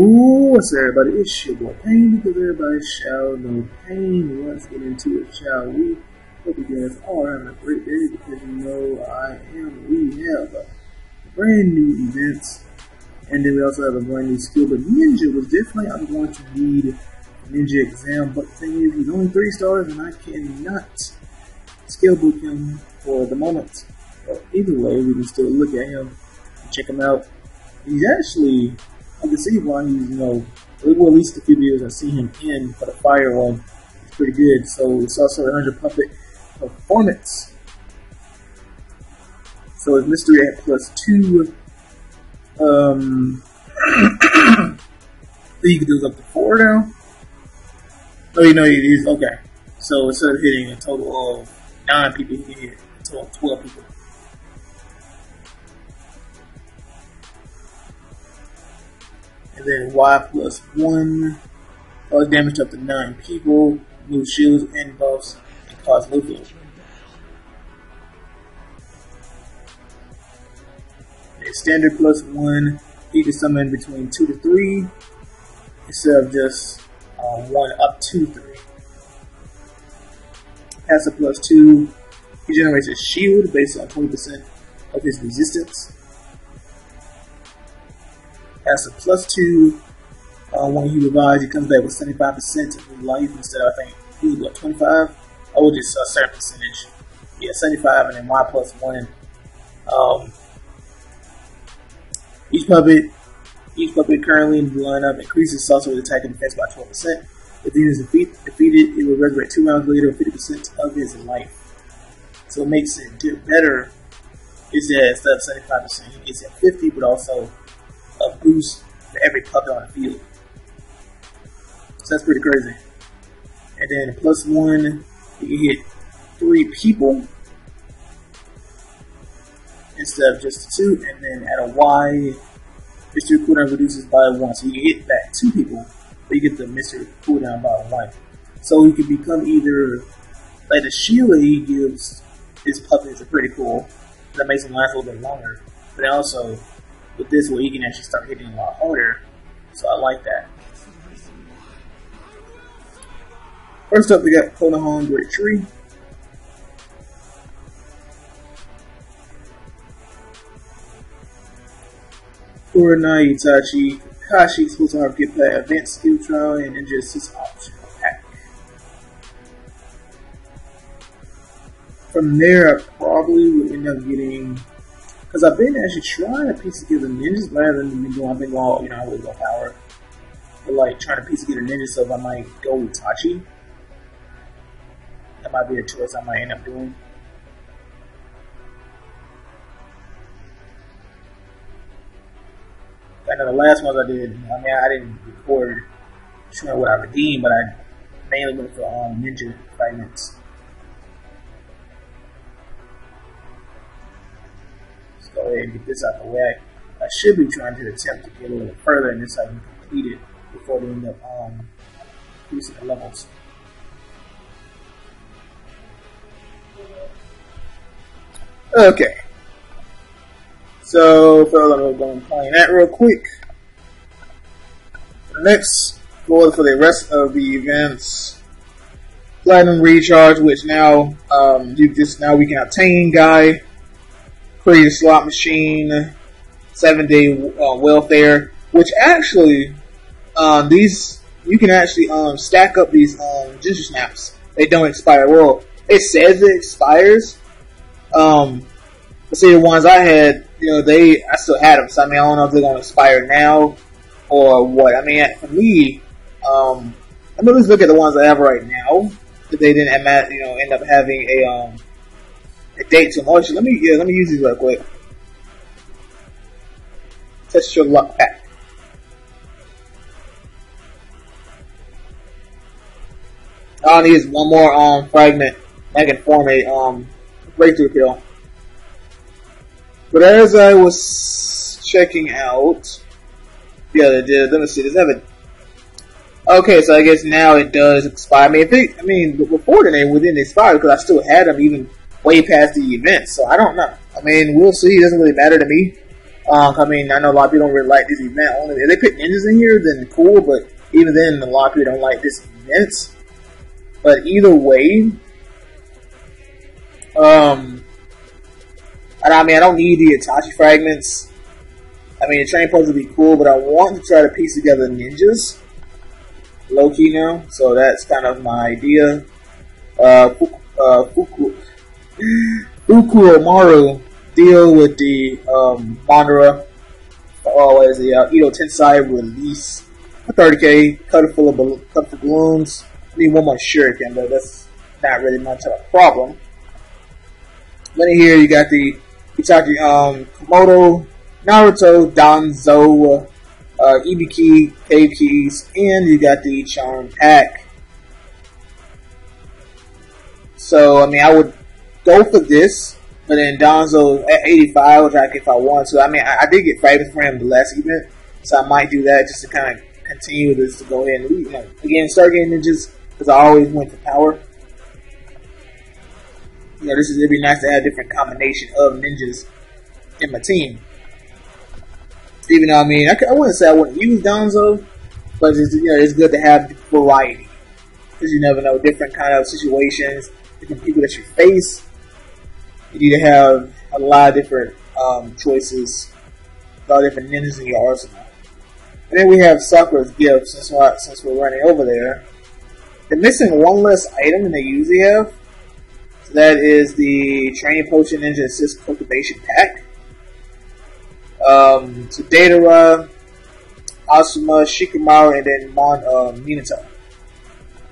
What's everybody? It's your boy Pain because everybody shall know pain. Let's get into it, shall we? Hope you guys all having a great day because you know I am. We have a brand new event, and then we also have a brand new skill. But Ninja was definitely I'm going to need Ninja exam, but the thing is, he's only three stars, and I cannot skill book him for the moment. But either way, we can still look at him check him out. He's actually I can see why you know, well, at least a few videos I've seen him in for the fire one. It's pretty good. So it's also a 100 puppet performance. So it's mystery at plus two. Um, so you can do up to four now. Oh, you know it is okay. So instead of hitting a total of nine people, can hit a total of twelve people. And then Y plus 1 cause damage up to 9 people, move shields and buffs, and cause movement. standard plus 1, you can summon between 2 to 3 instead of just uh, 1 up to 3. Passive plus 2, he generates a shield based on 20% of his resistance has a plus two. Uh, when he revives, he comes back with 75% of his life instead of, I think, he was what, 25? Oh, just a certain percentage. Yeah, 75 and then Y plus one. Um, each puppet, each puppet currently in the lineup increases Sasori attack and defense by 12%. If he is defeat, defeated, it will resurrect two rounds later 50% of his life. So it makes it better is that instead of 75%, he gets at 50, but also a boost for every puppet on the field. So that's pretty crazy. And then plus one, you can hit three people instead of just two. And then at a Y, mystery cooldown reduces by one. So you can hit back two people, but you get the mystery cooldown by one. So you can become either like the shield that he gives his puppets are pretty cool. That makes him last a little bit longer. But also with this way, you can actually start hitting a lot harder. So I like that. First up, we got Konoha Great Tree. Kurenai Itachi Kakashi supposed to have get that advanced skill trial and his optional pack. From there, I probably would end up getting because I've been actually trying to piece together ninjas rather than going, I've been going, you know, I always go power. But like trying to piece together ninjas, so I might go with Tachi, that might be a choice I might end up doing. I know the last ones I did, I mean, I didn't record showing what I redeemed, but I mainly went for um, ninja fragments. Go ahead and get this out the way. I should be trying to attempt to get a little further in this I can complete it before they end up um, increasing the levels. Okay. So, for I'm going to play that real quick. Next, for for the rest of the events, Platinum Recharge, which now um, you just now we can obtain guy Create a slot machine, seven day uh, welfare, which actually um, these you can actually um, stack up these um, ginger snaps. They don't expire. Well, it says it expires. Um, let's see the ones I had. You know, they I still had them. So I mean, I don't know if they're to expire now or what. I mean, for me, um, I'm gonna look at the ones I have right now. If they didn't, you know, end up having a um, date too much. Let me yeah, let me use these real quick. Test your luck pack. All I need is one more um fragment I can form a um breakthrough kill. But as I was checking out, yeah, they did. Let me see. Does have a Okay, so I guess now it does expire. I mean, if it, I mean, before then it wouldn't expire because I still had them even way past the event. So I don't know. I mean, we'll see. It doesn't really matter to me. Um, I mean, I know a lot of people don't really like this event. Only if they put ninjas in here, then cool. But even then, a lot of people don't like this event. But either way, um, and I mean, I don't need the Itachi fragments. I mean, the training pose would be cool, but I want to try to piece together ninjas. Low key now, so that's kind of my idea. Uh, uh, Fuku deal with the um, Mondara, oh, as the uh, Edo Tensei release for 30k, cut full of cut of balloons. I need one more shuriken, but that's not really much of a problem. Then here you got the Itachi um, Komodo, Naruto, Danzo, uh, Ibiki, Cave Keys, and you got the Charm Pack. So, I mean, I would go for this, but then Danzo at 85, which I if I want to. I mean, I, I did get fragments for him the last event, so I might do that just to kind of continue this to go ahead and, you know, again, start getting ninjas, because I always went for power. You know, this is, it'd be nice to have a different combination of ninjas in my team. Even though, I mean, I, I wouldn't say I wouldn't use Danzo, but it's, you know, it's good to have variety. Because you never know, different kind of situations, different people that you face. You need to have a lot of different um, choices, a lot of different ninjas in your arsenal. And then we have Sakura's gift, since we're, since we're running over there. They're missing one less item than they usually have. So that is the Training Potion Ninja Assist Cultivation Pack. Um, so Deidara, Asuma, Shikamaru, and then Mon, uh, Minato.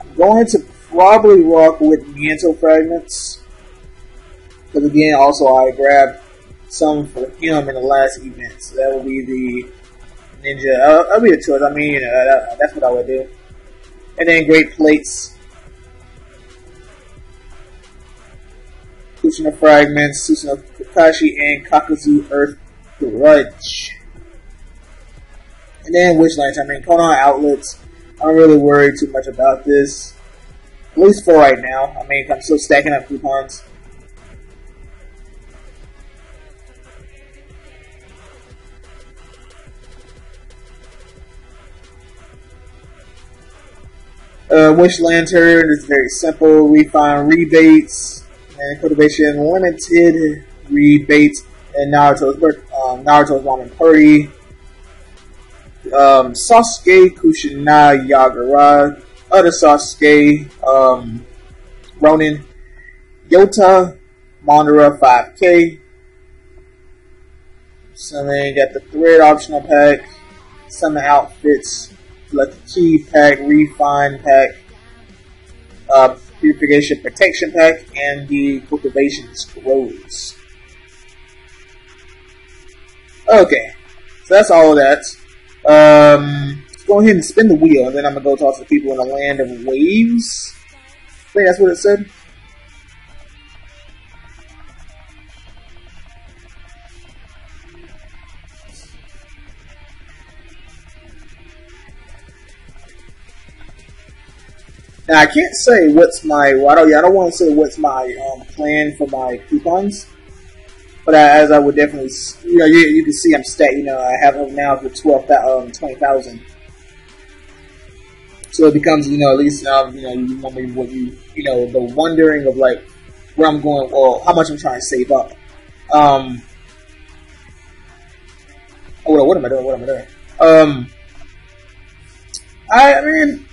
I'm going to probably rock with Minato fragments. Because again, also I grabbed some for him in the last event. So that will be the Ninja. Uh, that'll be the choice. I mean, uh, that, that's what I would do. And then Great Plates. Kushina Fragments, Susanoo Kakashi, and Kakuzu Earth Grudge. And then Wish Lights. I mean, Konan outlets. I don't really worry too much about this. At least for right now. I mean, I'm still stacking up coupons. Uh, Wish Lantern is very simple. We find rebates and cultivation limited rebates and Naruto's um, Naruto's Ramen Party. Um, Sasuke Kushina Yagura, other Sasuke, um, Ronin, Yota, Mondara 5K. So then you got the thread optional pack, some outfits, like the key pack, refine pack, uh, purification protection pack, and the cultivation scrolls. Okay, so that's all of that. Um, let's go ahead and spin the wheel, and then I'm gonna go talk to the people in the land of waves. I think that's what it said. I can't say what's my. Well, I don't. I don't want to say what's my um, plan for my coupons. But as I would definitely, you know, you, you can see I'm stat. You know, I have now for twelve um, twenty thousand. So it becomes, you know, at least now, you know, you want me what you, you know, the wondering of like where I'm going, or how much I'm trying to save up. Um, oh, what am I doing? What am I doing? Um, I, I mean,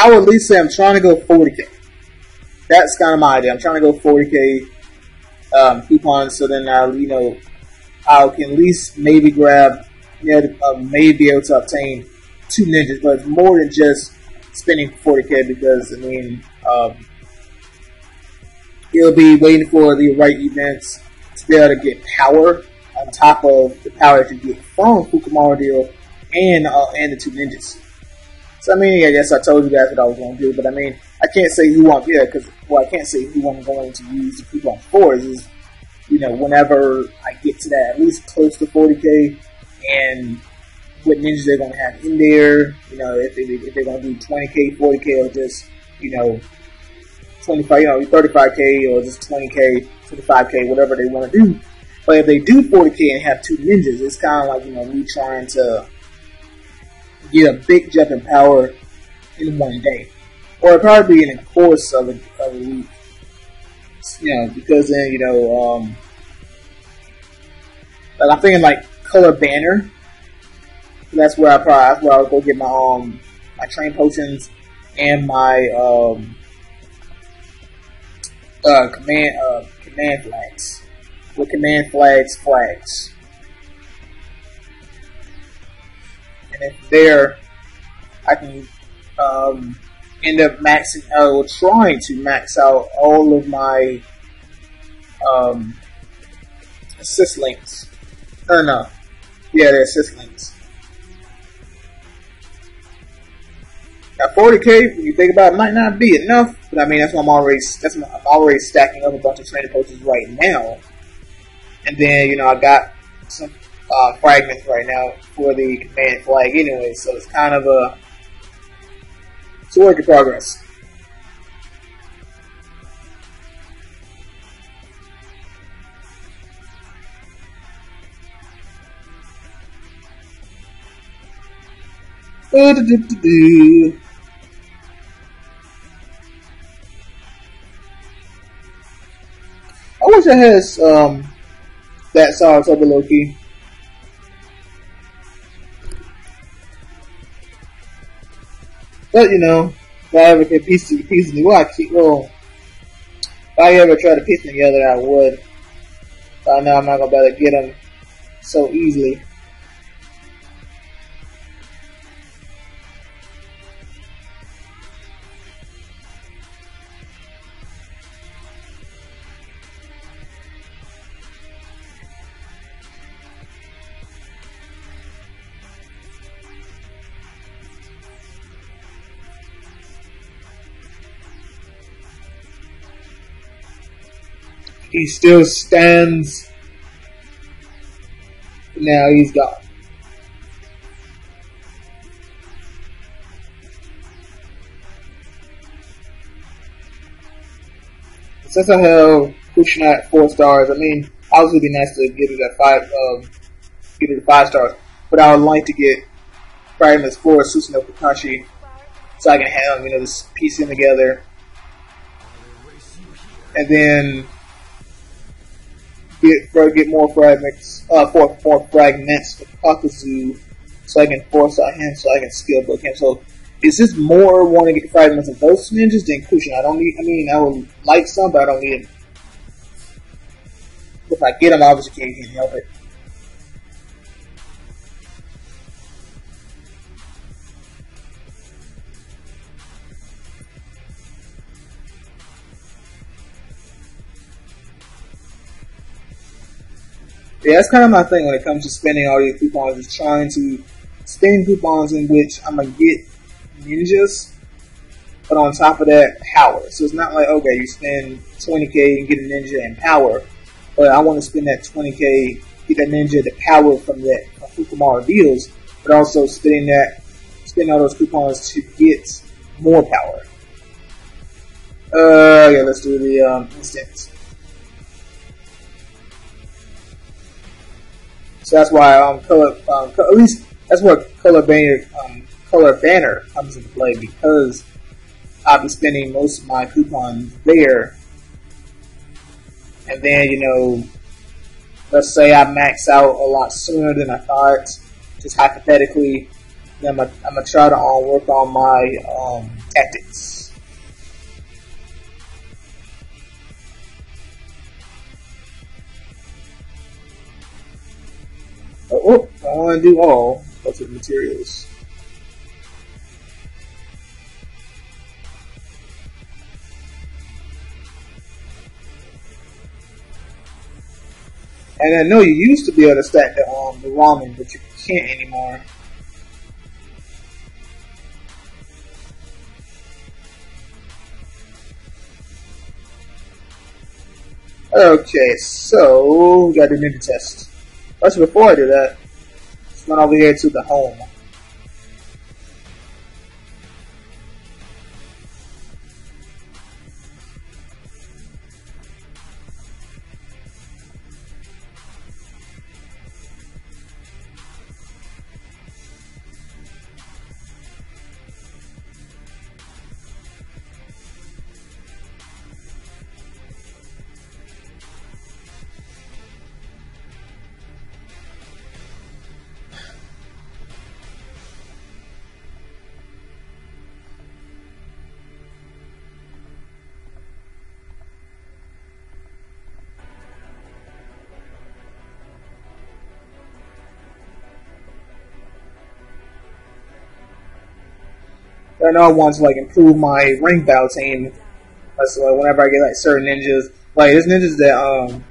I would at least say I'm trying to go 40k. That's kind of my idea. I'm trying to go 40k um, coupons, so then I'll you know I can at least maybe grab you know uh, maybe be able to obtain two ninjas, but it's more than just spending 40k because I mean um, you'll be waiting for the right events to be able to get power on top of the power that you get from Fukumaru deal and uh, and the two ninjas. So I mean, I guess I told you guys what I was going to do, but I mean, I can't say who I'm yeah, because well, I can't say who I'm going to use the coupon for. Is you know, whenever I get to that, at least close to 40k, and what ninjas they're going to have in there. You know, if, they, if they're going to do 20k, 40k, or just you know, 25, you know, 35k, or just 20k, 25k, whatever they want to do. But if they do 40k and have two ninjas, it's kind of like you know me trying to get a big jump in power in one day, or probably in the course of a, of a week. You know, because then you know, um, like I'm thinking like color banner. That's where I probably that's where I'll go get my um my train potions and my um uh command uh command flags with command flags flags. And if there, I can um, end up maxing out or trying to max out all of my um, assist links. Or no, yeah, they're assist links. Now 40k, when you think about it, might not be enough, but I mean that's what I'm already that's what I'm already stacking up a bunch of training potions right now and then, you know, I got some uh, fragments right now for the command flag anyway, so it's kind of a, it's a work in progress. I wish I had um, that Saratoga Loki. But you know, if I ever could piece the pieces together, well, I keep well. If I ever try to piece them together, I would. But I know I'm not gonna be able to get them so easily. He still stands. Now he's gone. Since I have pushing at four stars, I mean, obviously it'd be nice to get it at five, um, get it at five stars, but I would like to get Fragments for Susanoo Kakashi so I can have, you know, this piecing together. And then get get more fragments, uh, for more fragments for Kakuzu, so I can force out him, so I can skill book him. So is this more want to get fragments of those ninjas than Kushin? I don't need. I mean, I would like some, but I don't need them. If I get them, obviously can't help it. Yeah, that's kind of my thing when it comes to spending all your coupons. Is trying to spend coupons in which I'm gonna get ninjas, but on top of that, power. So it's not like okay, you spend 20k and get a ninja and power, but I want to spend that 20k, get that ninja the power from that Fukumara deals, but also spending that, spend all those coupons to get more power. Uh, yeah, let's do the um, instance. So that's why um, color, um, at least that's where color banner, um, color banner comes into play because I'll be spending most of my coupons there, and then you know, let's say I max out a lot sooner than I thought, just hypothetically, then I'm gonna, try to um, work on my um, tactics. Oh, I want to do all. The materials. And I know you used to be able to stack the um the ramen, but you can't anymore. Okay, so we got do the test. Actually, before I do that, let's run over here to the home. I know I want to like improve my ring battle team. That's like whenever I get like certain ninjas, like there's ninjas that um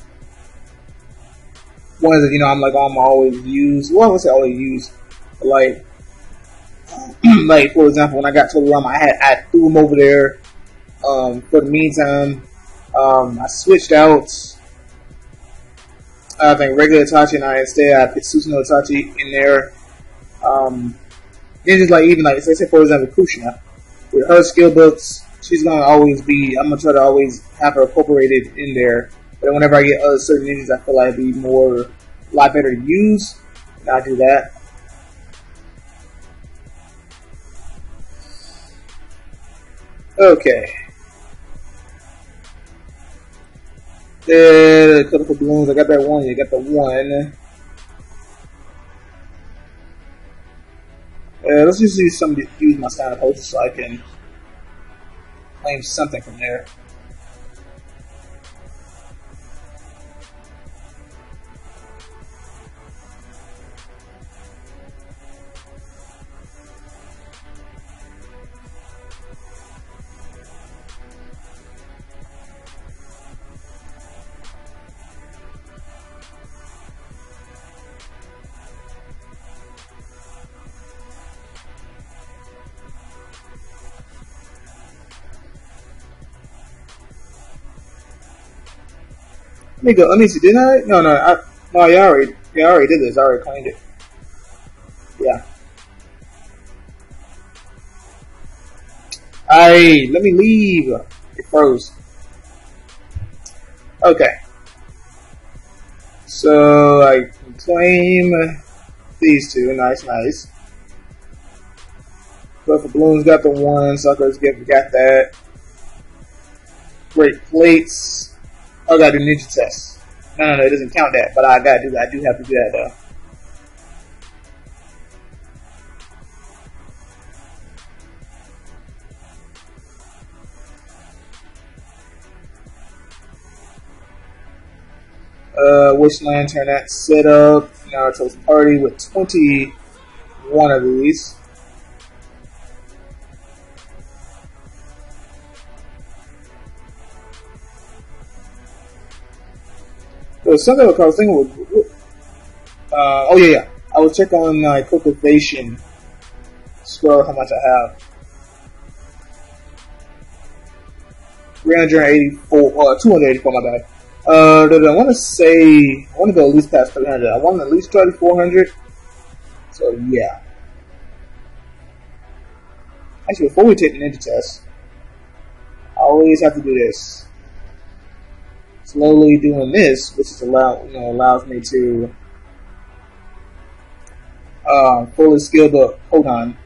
ones that you know I'm like I'm always use. Well, I would say always use, like like for example, when I got to the realm, I had I threw him over there. Um, for the meantime, um, I switched out. I think regular Itachi and I instead I put Susanoo Itachi in there. Um, then just like even like say, say for example Kushina with her skill books, she's gonna always be. I'm gonna try to always have her incorporated in there. But whenever I get other certain ninjas, I feel like it'd be more a lot better to use. And I do that. Okay. Then a couple of balloons. I got that one. You got the one. Uh, let's just use some use my standard poster so I can claim something from there. Let me go. Let me see. Didn't I? No, no. I, no, I already, I already did this. I already claimed it. Yeah. I let me leave. It froze. Okay. So I claim these two. Nice, nice. For balloons, got the one. Suckers get got that. Great plates. Oh, I gotta do ninja test. No, no, no, it doesn't count that, but I gotta do. I do have to do that though. Uh, Wish Lantern that set up Naruto's party with 21 of these. Was something I was thinking uh, oh yeah, yeah. I will check on my cultivation scroll how much I have. 384, uh, 284, my bad. Uh, I want to say, I want to go at least past 300. I want at least try 400. So, yeah. Actually, before we take the ninja test, I always have to do this slowly doing this, which is allow you know allows me to uh, fully skill the hold on.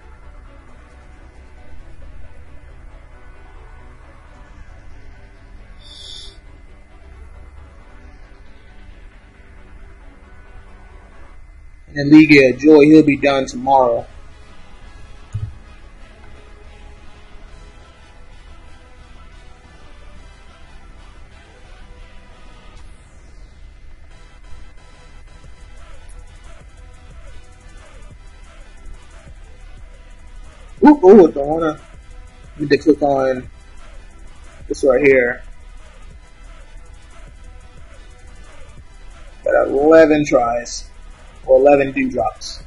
And League of Joy, he'll be done tomorrow. Ooh, ooh, don't wanna. Need to click on this right here. Got 11 tries, or 11 dewdrops.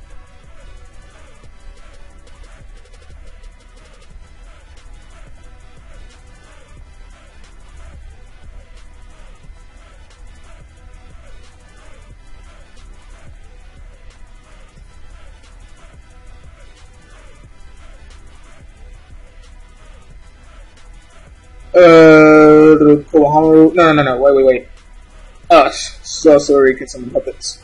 Uh, No, no, no, no. Wait, wait, wait. Uh, so sorry. Get some puppets.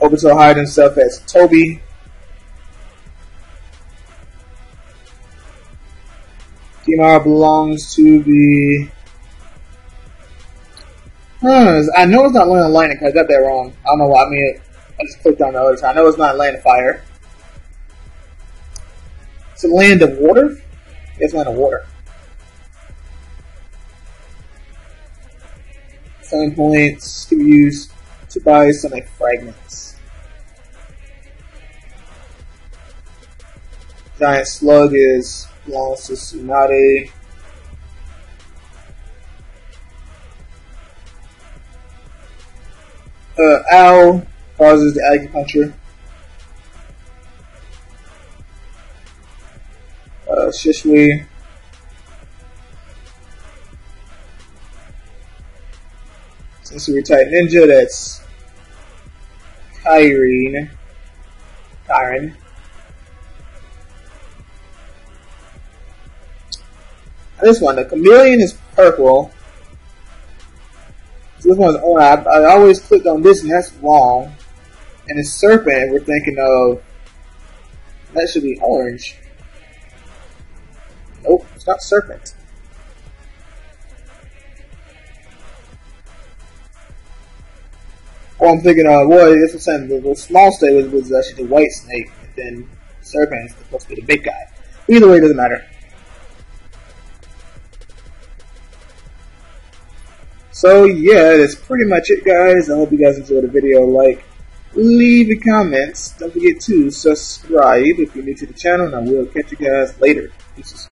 Obito hide himself as Toby. Kimura belongs to the. Huh, I know it's not Land of Lightning because I got that wrong. I don't know why. I mean, I just clicked on the other side. I know it's not Land of Fire. It's a land of water? It's land of water. Selling points to be used to buy sonic fragments. Giant Slug is belongs to Tsunade. Uh, Owl causes the acupuncture. Uh, Shisui. Sensory type ninja, that's Kyrene. Kyren. This one, the chameleon is purple. This one's orange. I, I always clicked on this and that's wrong. And the serpent, we're thinking of, that should be orange. It's not serpent. Oh, I'm thinking, uh, well, it's the same. The, the small snake was, was actually the white snake, and then serpent is supposed to be the big guy. Either way, it doesn't matter. So yeah, that's pretty much it guys. I hope you guys enjoyed the video. Like, leave a comments. Don't forget to subscribe if you're new to the channel, and I will catch you guys later. Peace.